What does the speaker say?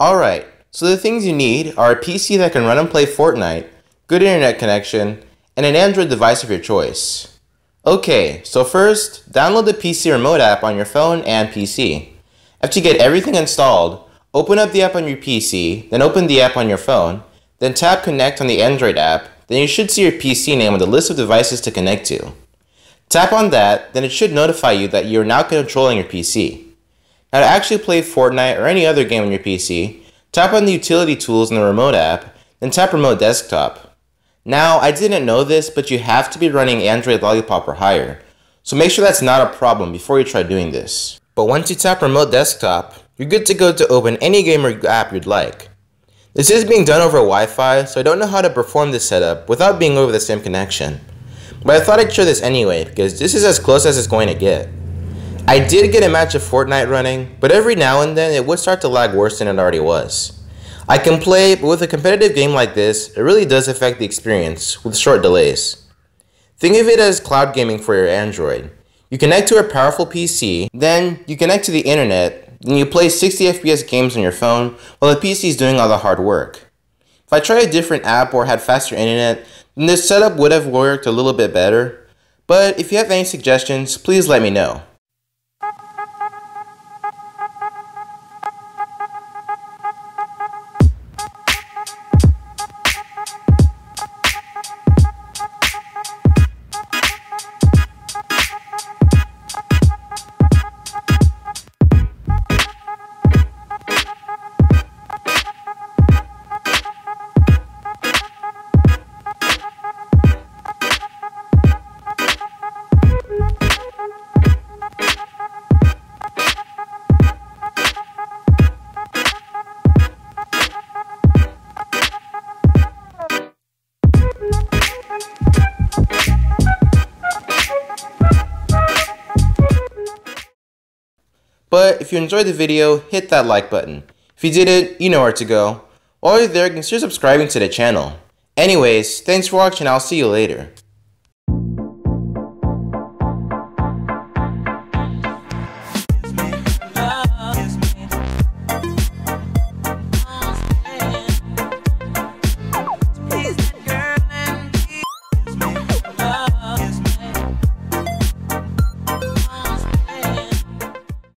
Alright, so the things you need are a PC that can run and play Fortnite, good internet connection, and an Android device of your choice. Okay, so first, download the PC Remote app on your phone and PC. After you get everything installed, open up the app on your PC, then open the app on your phone, then tap Connect on the Android app, then you should see your PC name with a list of devices to connect to. Tap on that, then it should notify you that you're now controlling your PC. Now to actually play Fortnite or any other game on your PC, tap on the utility tools in the remote app, then tap remote desktop. Now, I didn't know this, but you have to be running Android Lollipop or higher, so make sure that's not a problem before you try doing this. But once you tap remote desktop, you're good to go to open any game or app you'd like. This is being done over Wi-Fi, so I don't know how to perform this setup without being over the same connection. But I thought I'd show this anyway, because this is as close as it's going to get. I did get a match of Fortnite running, but every now and then it would start to lag worse than it already was. I can play, but with a competitive game like this, it really does affect the experience, with short delays. Think of it as cloud gaming for your Android. You connect to a powerful PC, then you connect to the internet, then you play 60 FPS games on your phone while the PC is doing all the hard work. If I tried a different app or had faster internet, then this setup would have worked a little bit better. But if you have any suggestions, please let me know. But if you enjoyed the video, hit that like button. If you didn't, you know where to go. While you're there, consider subscribing to the channel. Anyways, thanks for watching, I'll see you later.